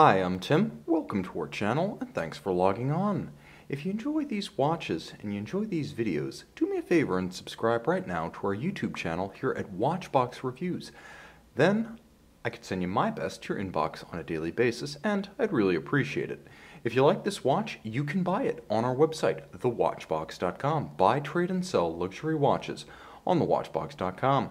Hi, I'm Tim. Welcome to our channel and thanks for logging on. If you enjoy these watches and you enjoy these videos, do me a favor and subscribe right now to our YouTube channel here at Watchbox Reviews. Then I could send you my best to your inbox on a daily basis and I'd really appreciate it. If you like this watch, you can buy it on our website, thewatchbox.com. Buy, trade, and sell luxury watches on thewatchbox.com.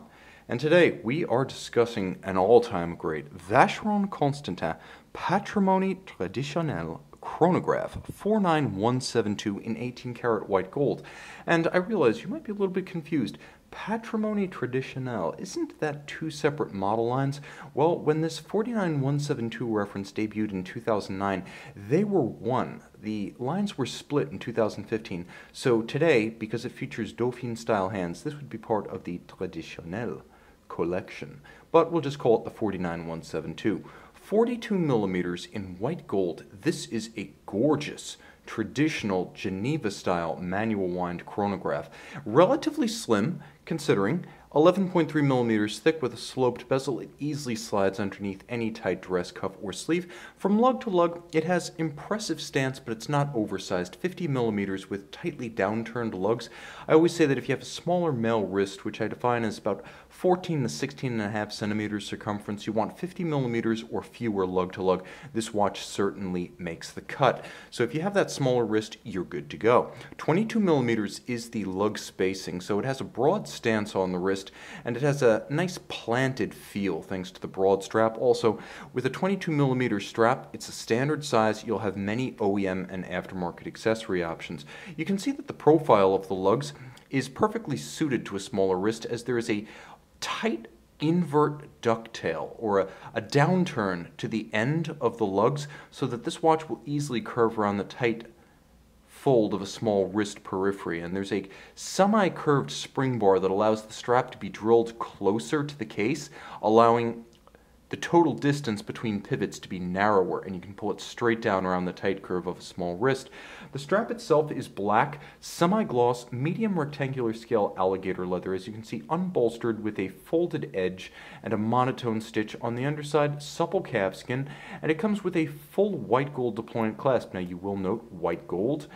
And today we are discussing an all-time great Vacheron Constantin Patrimoine Traditionnelle chronograph 49172 in 18 karat white gold. And I realize you might be a little bit confused. Patrimony Traditionnelle, isn't that two separate model lines? Well, when this 49172 reference debuted in 2009, they were one. The lines were split in 2015. So today, because it features Dauphine style hands, this would be part of the Traditionnelle collection. But we'll just call it the 49172. 42 millimeters in white gold. This is a gorgeous traditional Geneva style manual wind chronograph. Relatively slim considering 11.3 millimeters thick with a sloped bezel, it easily slides underneath any tight dress cuff or sleeve. From lug to lug, it has impressive stance, but it's not oversized, 50 millimeters with tightly downturned lugs. I always say that if you have a smaller male wrist, which I define as about 14 to 16 and a half centimeters circumference, you want 50 millimeters or fewer lug to lug. This watch certainly makes the cut. So if you have that smaller wrist, you're good to go. 22 millimeters is the lug spacing, so it has a broad stance on the wrist and it has a nice planted feel thanks to the broad strap. Also, with a 22 millimeter strap, it's a standard size. You'll have many OEM and aftermarket accessory options. You can see that the profile of the lugs is perfectly suited to a smaller wrist as there is a tight invert ducktail or a, a, downturn to the end of the lugs so that this watch will easily curve around the tight fold of a small wrist periphery, and there's a semi-curved spring bar that allows the strap to be drilled closer to the case, allowing the total distance between pivots to be narrower and you can pull it straight down around the tight curve of a small wrist. The strap itself is black, semi-gloss, medium rectangular scale alligator leather as you can see unbolstered with a folded edge and a monotone stitch on the underside, supple calfskin, and it comes with a full white gold deployment clasp. Now you will note white gold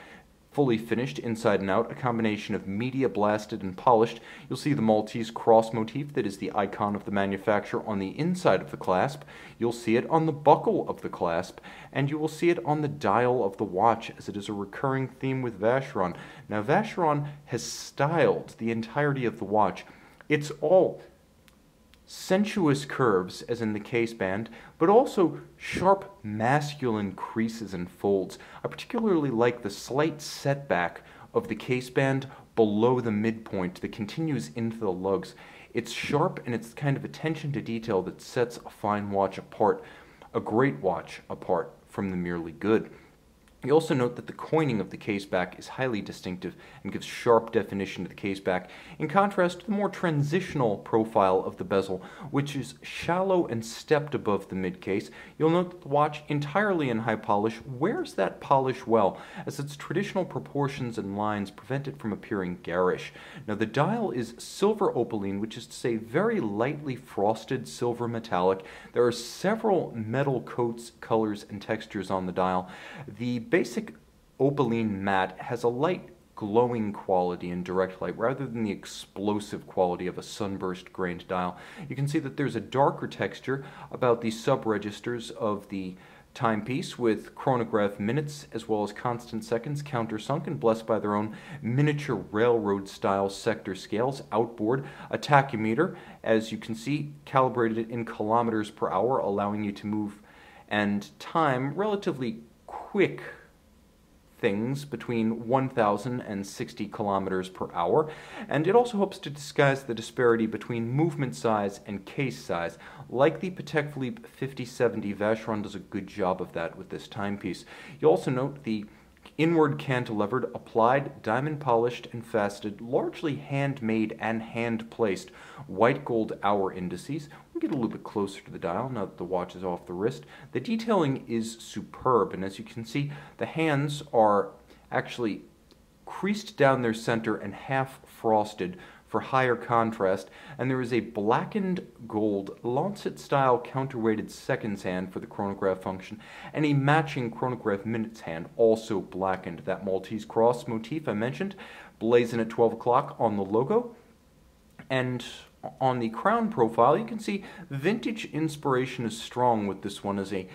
fully finished inside and out, a combination of media blasted and polished. You'll see the Maltese cross motif that is the icon of the manufacturer on the inside of the clasp. You'll see it on the buckle of the clasp, and you will see it on the dial of the watch as it is a recurring theme with Vacheron. Now Vacheron has styled the entirety of the watch. It's all sensuous curves, as in the case band, but also sharp masculine creases and folds. I particularly like the slight setback of the case band below the midpoint that continues into the lugs. It's sharp and it's kind of attention to detail that sets a fine watch apart, a great watch apart from the merely good. You also note that the coining of the case back is highly distinctive and gives sharp definition to the case back, in contrast to the more transitional profile of the bezel, which is shallow and stepped above the mid-case. You'll note that the watch, entirely in high polish, wears that polish well, as its traditional proportions and lines prevent it from appearing garish. Now the dial is silver opaline, which is to say very lightly frosted silver metallic. There are several metal coats, colors, and textures on the dial. The basic opaline matte has a light glowing quality in direct light rather than the explosive quality of a sunburst grained dial. You can see that there's a darker texture about the sub-registers of the timepiece with chronograph minutes as well as constant seconds countersunk and blessed by their own miniature railroad style sector scales outboard a tachymeter as you can see calibrated in kilometers per hour allowing you to move and time relatively quick things between 1,000 and 60 kilometers per hour, and it also helps to disguise the disparity between movement size and case size. Like the Patek Philippe 5070, Vacheron does a good job of that with this timepiece. You'll also note the inward cantilevered, applied, diamond polished, and faceted, largely handmade and hand placed white gold hour indices. Get a little bit closer to the dial now that the watch is off the wrist. The detailing is superb, and as you can see, the hands are actually creased down their center and half frosted for higher contrast, and there is a blackened gold Lancet style counterweighted seconds hand for the chronograph function, and a matching chronograph minutes hand also blackened. That Maltese cross motif I mentioned, blazing at 12 o'clock on the logo. And on the crown profile, you can see vintage inspiration is strong with this one as a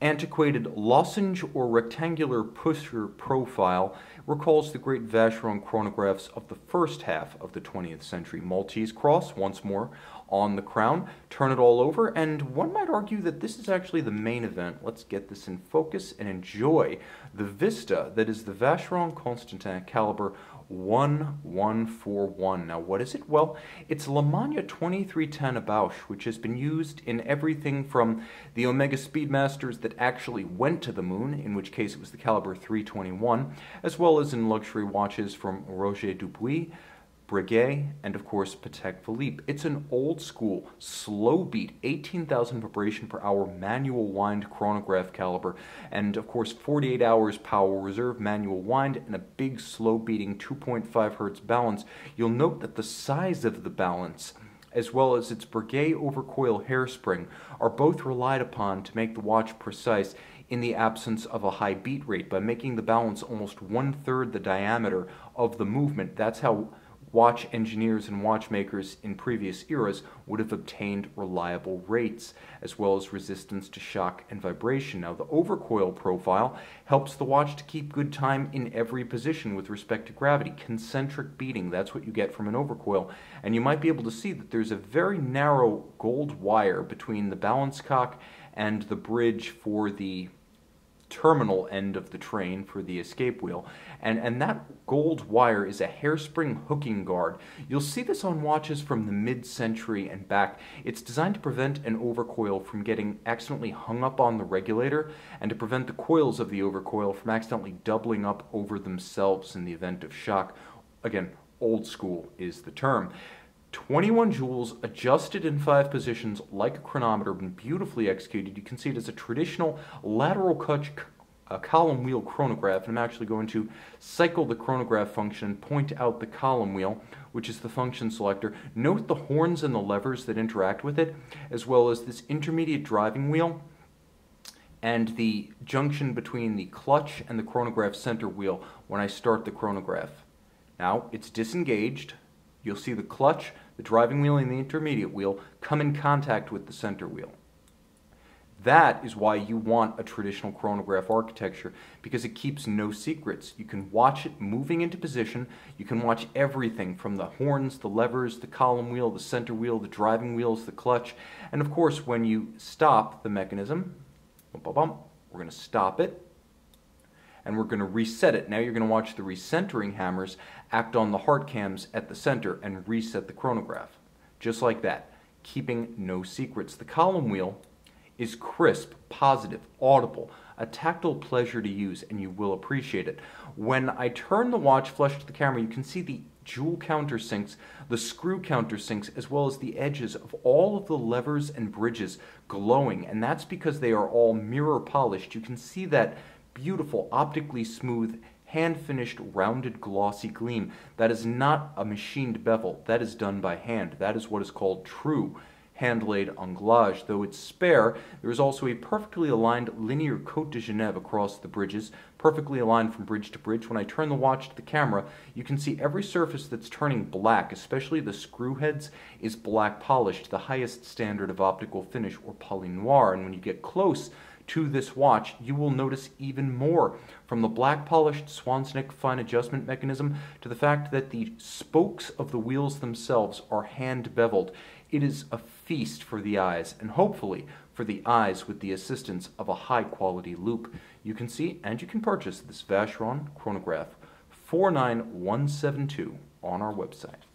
antiquated lozenge or rectangular pusher profile recalls the great Vacheron chronographs of the first half of the 20th century. Maltese cross, once more, on the crown. Turn it all over, and one might argue that this is actually the main event. Let's get this in focus and enjoy the vista that is the Vacheron Constantin caliber 1141. Now, what is it? Well, it's Lemania 2310 Bausch, which has been used in everything from the Omega Speedmasters that actually went to the moon, in which case it was the caliber 321, as well as in luxury watches from Roger Dubuis, Breguet, and of course Patek Philippe. It's an old school, slow beat, 18,000 vibration per hour manual wind chronograph caliber, and of course 48 hours power reserve manual wind and a big slow beating 2.5 hertz balance. You'll note that the size of the balance as well as its Breguet overcoil hairspring are both relied upon to make the watch precise in the absence of a high beat rate by making the balance almost one third the diameter of the movement. That's how watch engineers and watchmakers in previous eras would have obtained reliable rates, as well as resistance to shock and vibration. Now, the overcoil profile helps the watch to keep good time in every position with respect to gravity. Concentric beating, that's what you get from an overcoil. And you might be able to see that there's a very narrow gold wire between the balance cock and the bridge for the terminal end of the train for the escape wheel. And, and that gold wire is a hairspring hooking guard. You'll see this on watches from the mid-century and back. It's designed to prevent an overcoil from getting accidentally hung up on the regulator and to prevent the coils of the overcoil from accidentally doubling up over themselves in the event of shock. Again, old school is the term. 21 jewels adjusted in five positions like a chronometer and beautifully executed. You can see it as a traditional lateral cut a uh, column wheel chronograph and I'm actually going to cycle the chronograph function and point out the column wheel which is the function selector. Note the horns and the levers that interact with it as well as this intermediate driving wheel and the junction between the clutch and the chronograph center wheel when I start the chronograph. Now it's disengaged you'll see the clutch, the driving wheel, and the intermediate wheel come in contact with the center wheel. That is why you want a traditional chronograph architecture because it keeps no secrets. You can watch it moving into position. You can watch everything from the horns, the levers, the column wheel, the center wheel, the driving wheels, the clutch. And of course, when you stop the mechanism, we're going to stop it and we're going to reset it. Now you're going to watch the recentering hammers act on the heart cams at the center and reset the chronograph. Just like that, keeping no secrets. The column wheel is crisp, positive, audible, a tactile pleasure to use, and you will appreciate it. When I turn the watch flush to the camera, you can see the jewel countersinks, the screw countersinks, as well as the edges of all of the levers and bridges glowing, and that's because they are all mirror polished. You can see that beautiful, optically smooth, hand-finished, rounded, glossy gleam. That is not a machined bevel. That is done by hand. That is what is called true hand-laid anglage. Though it's spare, there is also a perfectly aligned linear Cote de Genève across the bridges, perfectly aligned from bridge to bridge. When I turn the watch to the camera, you can see every surface that's turning black, especially the screw heads, is black polished, the highest standard of optical finish, or poli noir. And when you get close, to this watch, you will notice even more. From the black polished swan neck fine adjustment mechanism to the fact that the spokes of the wheels themselves are hand beveled. It is a feast for the eyes, and hopefully for the eyes with the assistance of a high quality loupe. You can see and you can purchase this Vacheron chronograph 49172 on our website.